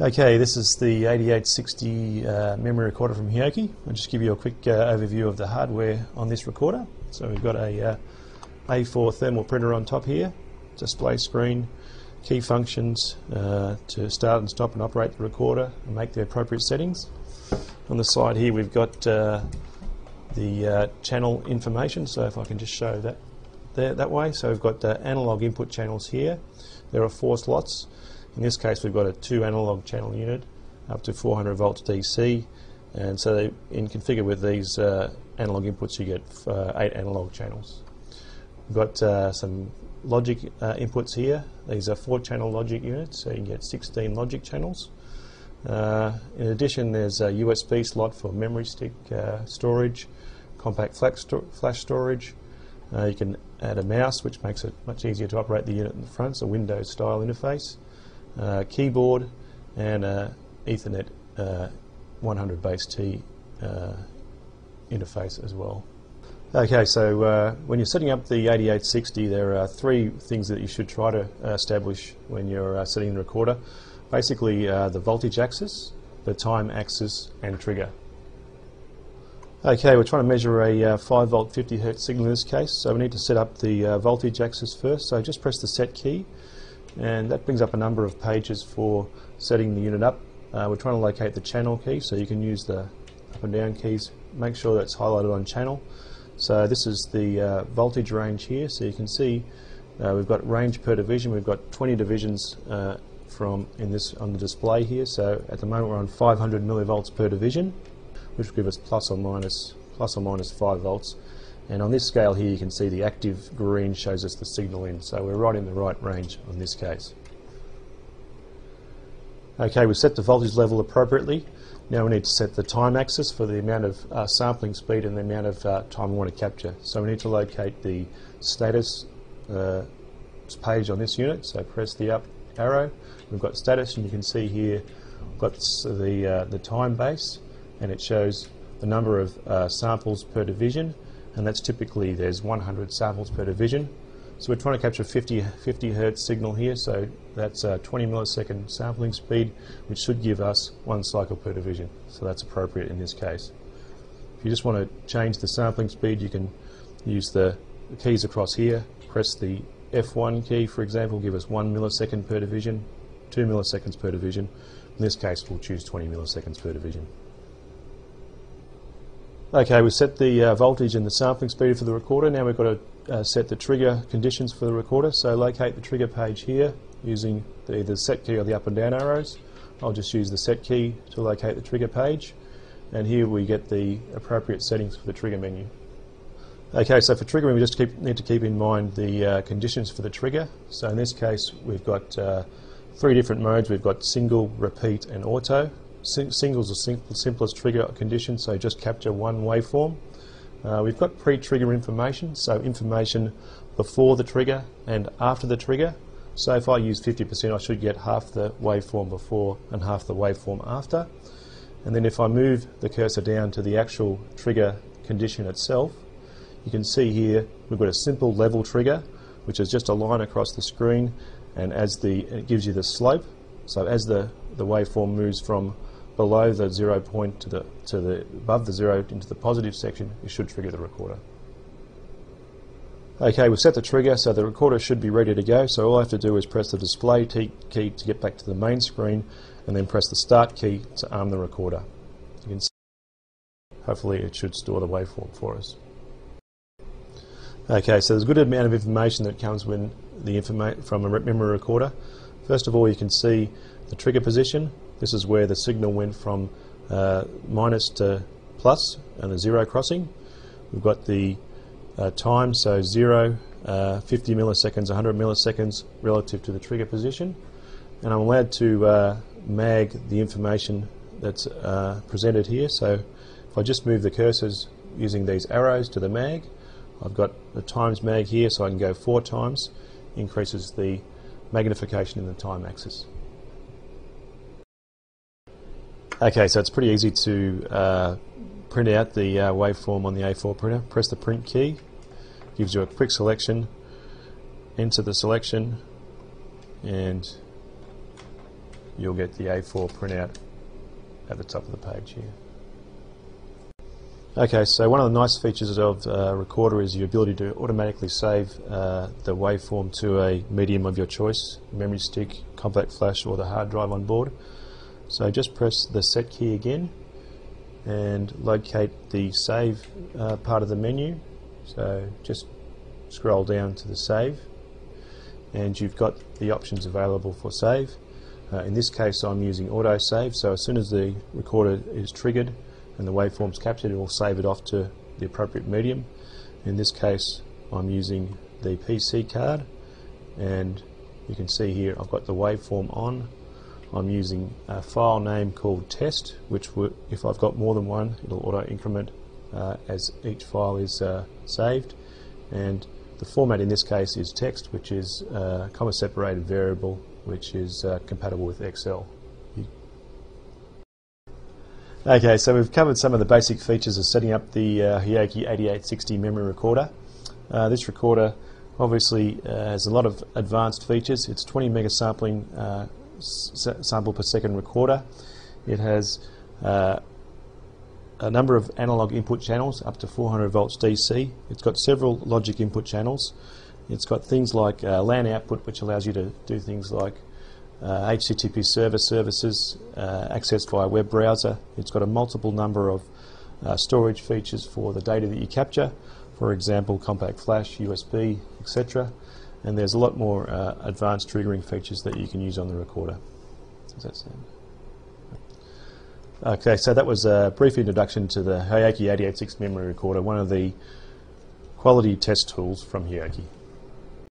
Okay, this is the 8860 uh, memory recorder from Hioki. I'll just give you a quick uh, overview of the hardware on this recorder. So we've got a uh, A4 thermal printer on top here, display screen, key functions uh, to start and stop and operate the recorder and make the appropriate settings. On the side here we've got uh, the uh, channel information, so if I can just show that there, that way. So we've got the analog input channels here. There are four slots. In this case we've got a two analog channel unit up to 400 volts DC and so they, in configure with these uh, analog inputs you get uh, eight analog channels. We've got uh, some logic uh, inputs here. These are four channel logic units so you get 16 logic channels. Uh, in addition there's a USB slot for memory stick uh, storage, compact flash, sto flash storage, you can add a mouse which makes it much easier to operate the unit in the front, it's a Windows style interface uh, keyboard and a Ethernet uh, 100 base T uh, interface as well. Okay, so uh, when you're setting up the 8860, there are three things that you should try to establish when you're uh, setting the recorder. Basically, uh, the voltage axis, the time axis, and trigger. Okay, we're trying to measure a 5 volt 50 hertz signal in this case, so we need to set up the voltage axis first. So just press the set key and that brings up a number of pages for setting the unit up. Uh, we're trying to locate the channel key so you can use the up and down keys. Make sure that's highlighted on channel. So this is the uh, voltage range here. So you can see uh, we've got range per division. We've got 20 divisions uh, from in this on the display here. So at the moment we're on 500 millivolts per division which will give us plus or minus plus or minus 5 volts and on this scale here you can see the active green shows us the signal in, so we're right in the right range on this case. Okay, we've set the voltage level appropriately. Now we need to set the time axis for the amount of uh, sampling speed and the amount of uh, time we want to capture. So we need to locate the status uh, page on this unit, so press the up arrow. We've got status and you can see here we've got the, uh, the time base and it shows the number of uh, samples per division and that's typically there's 100 samples per division. So we're trying to capture 50, 50 hertz signal here, so that's a 20 millisecond sampling speed, which should give us one cycle per division. So that's appropriate in this case. If you just want to change the sampling speed, you can use the, keys across here, press the F1 key, for example, give us 1 millisecond per division, 2 milliseconds per division. In this case, we'll choose 20 milliseconds per division. Okay, we've set the uh, voltage and the sampling speed for the recorder. Now we've got to uh, set the trigger conditions for the recorder. So locate the trigger page here using the, either the set key or the up and down arrows. I'll just use the set key to locate the trigger page. And here we get the appropriate settings for the trigger menu. Okay, so for triggering we just keep, need to keep in mind the uh, conditions for the trigger. So in this case we've got uh, three different modes. We've got single, repeat and auto. Singles are simple, simplest trigger condition, so just capture one waveform. Uh, we've got pre-trigger information, so information before the trigger and after the trigger. So if I use 50%, I should get half the waveform before and half the waveform after. And then if I move the cursor down to the actual trigger condition itself, you can see here we've got a simple level trigger, which is just a line across the screen, and as the it gives you the slope. So as the the waveform moves from below the zero point to the to the above the zero into the positive section, it should trigger the recorder. Okay, we've set the trigger, so the recorder should be ready to go. So all I have to do is press the display key to get back to the main screen, and then press the start key to arm the recorder. You can see, hopefully it should store the waveform for us. Okay, so there's a good amount of information that comes when the informa from a memory recorder. First of all, you can see the trigger position, this is where the signal went from uh, minus to plus and a zero crossing. We've got the uh, time, so 0, uh, 50 milliseconds, 100 milliseconds relative to the trigger position. And I'm allowed to uh, mag the information that's uh, presented here. So if I just move the cursors using these arrows to the mag, I've got the times mag here, so I can go four times, increases the magnification in the time axis. Okay, so it's pretty easy to uh, print out the uh, waveform on the A4 printer. Press the print key, gives you a quick selection, enter the selection, and you'll get the A4 printout at the top of the page here. Okay, so one of the nice features of uh, Recorder is your ability to automatically save uh, the waveform to a medium of your choice, memory stick, compact flash or the hard drive on board. So just press the set key again and locate the save uh, part of the menu. So just scroll down to the save and you've got the options available for save. Uh, in this case I'm using auto save so as soon as the recorder is triggered and the waveform's captured it will save it off to the appropriate medium. In this case I'm using the PC card and you can see here I've got the waveform on. I'm using a file name called test which if I've got more than one it'll auto increment uh, as each file is uh, saved and the format in this case is text which is a uh, comma separated variable which is uh, compatible with Excel. Okay, so we've covered some of the basic features of setting up the uh, Hioki 8860 memory recorder. Uh, this recorder obviously uh, has a lot of advanced features. It's 20 mega sampling uh, sample per second recorder. It has uh, a number of analog input channels up to 400 volts DC. It's got several logic input channels. It's got things like uh, LAN output, which allows you to do things like uh, HTTP server services uh, accessed via web browser. It's got a multiple number of uh, storage features for the data that you capture, for example, compact flash, USB, etc. And there's a lot more uh, advanced triggering features that you can use on the recorder. Does that sound? Okay, so that was a brief introduction to the Hioki 886 memory recorder, one of the quality test tools from Hioki.